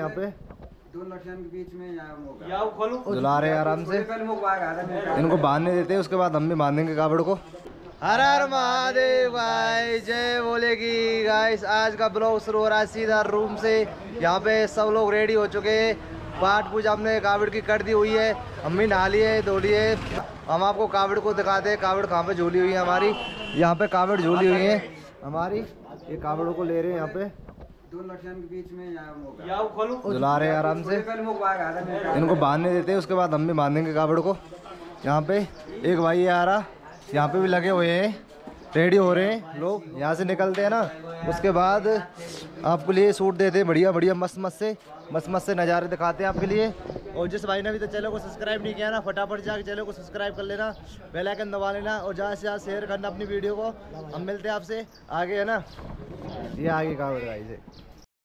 यहाँ पे? दो लठियान के बीच में यहाँ होगा। खोलो? झुला रहे आराम से। इनको बांधने देते हैं उसके बाद हम भी बांधेंगे कावड़ को। हर हर महादेव भाई जय बोलेगी। गाइस आज का ब्लॉग शुरू हो रहा है सीधा रूम से। यहाँ पे सब लोग रेडी हो चुके हैं। पाठ पूजा हमने कावड़ की कर दी हुई है। हम भी नहा लिए धो लिए हम आपको कावड़ को दिखाते हैं। कावड़ कहाँ पे झूली हुई है हमारी। यहाँ पे कावड़ झूली हुई है। हमारी ये कावड़ों को ले रहे हैं यहाँ पे। दो लठियान के बीच में या वो रहे आराम से। इनको बांधने देते हैं उसके बाद हम भी बांधेंगे कावड़ को। यहाँ पे एक भाई आ रहा यहाँ पे भी लगे हुए हैं रेडी हो रहे हैं लोग। यहाँ से निकलते हैं ना उसके बाद आपके लिए सूट देते हैं बढ़िया बढ़िया मस्त मस्त से मस्त मस्त से नज़ारे दिखाते हैं आपके लिए। और जिस भाई ने अभी तक चैनल को सब्सक्राइब नहीं किया ना फटाफट जाकर चैनल को सब्सक्राइब कर लेना बेल आइकन दबा लेना और ज़्यादा से ज़्यादा शेयर करना अपनी वीडियो को। हम मिलते हैं आपसे आगे है ना। ये आगे कावड़ गाई से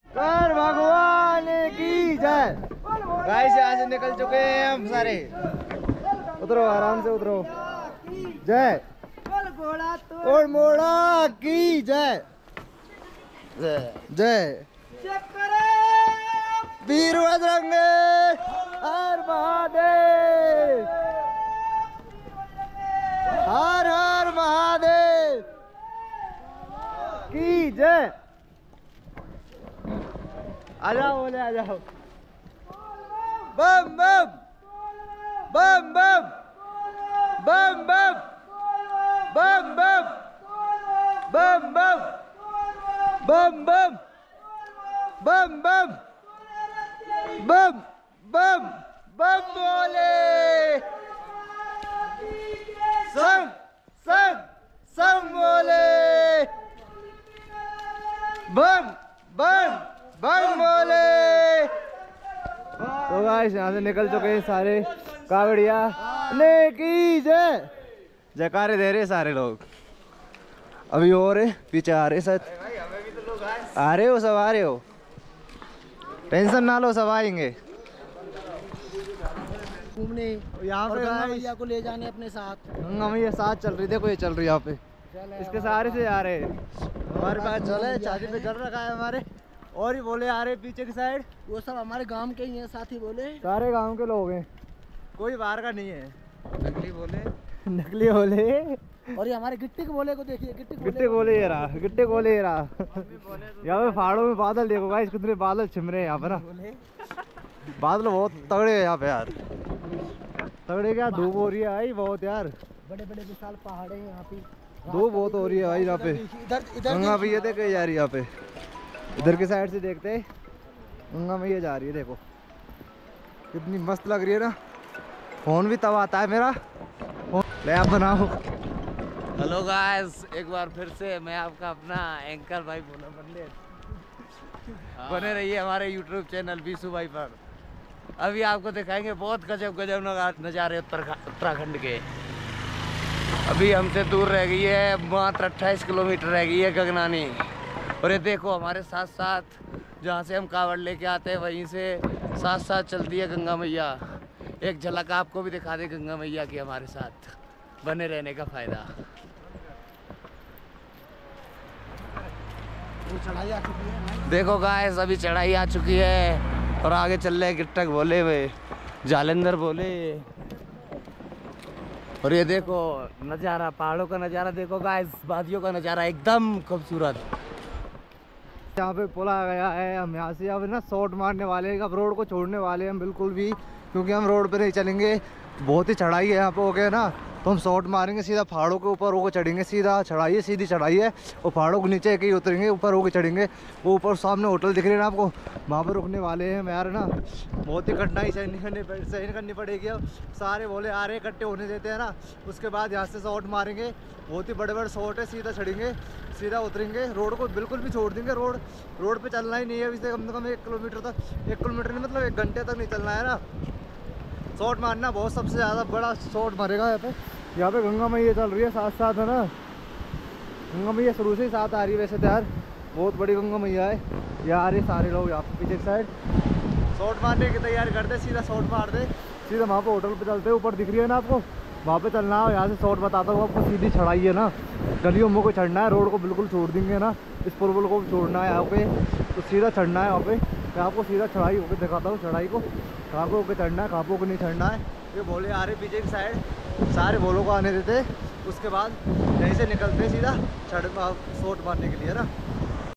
कर भगवान की जय। गाइस यहाँ से निकल चुके हैं हम सारे। उतरो आराम से उतरो। जय। और मोड़ा की जय। जय। जय वीर बजरंग। आ जाओ बोले आ जाओ बम बम बम बम बम बम बम बम बम बम बम बम बम बम बम बम बम बोले संग संग संग बोले बम बम बम बोले तो गाइस यहाँ से निकल चुके हैं सारे कावड़िया। ने की जय। जयकारे दे रहे सारे लोग। अभी और है पीछे आ रहे शायद आ रहे हो सब आ रहे हो? टेंशन ना लो सब आएँगे। घूमने। यहाँ पे गंगा को ले जाने अपने साथ। गंगा मैया साथ चल रही देखो ये चल रही यहाँ पे। इसके सहारे से आ रहे हैं। हमारे पास चले है छाती पे चल रखा है हमारे। और ही बोले आ रहे पीछे की साइड वो सब हमारे गाँव के ही हैं साथी बोले। सारे गाँव के लोग हैं। कोई बाहर का नहीं है। नकली बोले। नकली बोले। और ये हमारे गिट्टी के बोले को देखिए गिट्टी गिट्टे गोले ये रहा गिट्टे गोले ये रहा। यहाँ पे पहाड़ों में बादल देखो गाइस कितने बादल छिम रहे हैं यहाँ पे ना। बादल बहुत तगड़े है यहाँ पे यार। तगड़े क्या? धूप हो रही है भाई बहुत यार। बड़े बड़े विशाल पहाड़े हैं यहाँ पे। धूप बहुत हो रही है भाई यहाँ पे। इधर इधर गंगा मैया देखे जा रही है यहाँ पे। इधर के साइड से देखते हैं। गंगा मैया जा रही है देखो। कितनी मस्त लग रही है ना। फ़ोन भी तब आता है मेरा। ले आप बनाओ। हेलो गाइस एक बार फिर से मैं आपका अपना एंकर भाई बोला बंदे बने रहिए हमारे यूट्यूब चैनल बीसू भाई पर। अभी आपको दिखाएँगे बहुत गजब गजब नज़ारे उत्तरा- उत्तराखंड के। अभी हमसे दूर रह गई है मात्र अट्ठाईस किलोमीटर रह गई है गगनानी। और ये देखो हमारे साथ साथ जहाँ से हम कावड़ लेके आते हैं वहीं से साथ साथ चलती है गंगा मैया। एक झलक आपको भी दिखा दे गंगा मैया की हमारे साथ बने रहने का फ़ायदा। चढ़ाई आ चुकी है देखो गाइस अभी चढ़ाई आ चुकी है और आगे चल रहे गिट्टक बोले वे जालंधर बोले और ये देखो नज़ारा पहाड़ों का नज़ारा देखो गाइस वादियों का नज़ारा एकदम खूबसूरत। यहाँ पे पुल आ गया है। हम यहाँ से अब ना शॉर्ट मारने वाले हैं, अब रोड को छोड़ने वाले हैं बिल्कुल भी, क्योंकि हम रोड पे नहीं चलेंगे। बहुत ही चढ़ाई है यहाँ पे, हो गया ना? तो हम शॉर्ट मारेंगे सीधा पहाड़ों के ऊपर, होकर चढ़ेंगे सीधा चढ़ाई है सीधी चढ़ाई है और पहाड़ों के नीचे एक ही उतरेंगे, ऊपर होकर चढ़ेंगे। वो ऊपर सामने होटल दिख रहे हैं ना आपको, वहाँ पर रुकने वाले हैं यार ना। बहुत ही कठिनाई सहन करनी सहन करनी पड़ेगी अब। सारे बोले आ रहे इकट्ठे होने देते हैं ना। उसके बाद यहाँ से शॉर्ट मारेंगे। बहुत ही बड़े बड़े शॉर्ट है, सीधा चढ़ेंगे, सीधा उतरेंगे। रोड को बिल्कुल भी छोड़ देंगे, रोड रोड पे चलना ही नहीं है। अभी से कम से कम एक किलोमीटर तक, एक किलोमीटर नहीं मतलब एक घंटे तक नहीं चलना है ना। शॉर्ट मारना बहुत सबसे ज़्यादा बड़ा शॉर्ट मारेगा यहाँ पे। यहाँ पे गंगा मैया चल रही है साथ साथ है ना? गंगा मैया शुरू से ही साथ आ रही है वैसे तो यार बहुत बड़ी गंगा मैया है। यहाँ आ रही सारे लोग, यहाँ पे पीछे साइड शॉर्ट मारने की तैयारी करते सीधा शॉर्ट मार दे। सीधा वहाँ पे होटल पे चलते ऊपर दिख रही है ना आपको? वहाँ पे चलना है, यहाँ से शॉर्ट बताता हूँ आपको, सीधी चढ़ाई है ना। गलियों में को चढ़ना है, रोड को बिल्कुल छोड़ देंगे ना। इस पुल को छोड़ना है यहाँ पे तो सीधा चढ़ना है यहाँ पे। मैं आपको सीधा चढ़ाई होकर दिखाता हूँ, चढ़ाई को। कहाँ को होकर चढ़ना है कहाँ को नहीं चढ़ना है। ये भोले आ रहे पीछे की साइड सारे भोलों को आने देते। उसके बाद यहीं से निकलते सीधा, चढ़ शॉट मारने के लिए ना?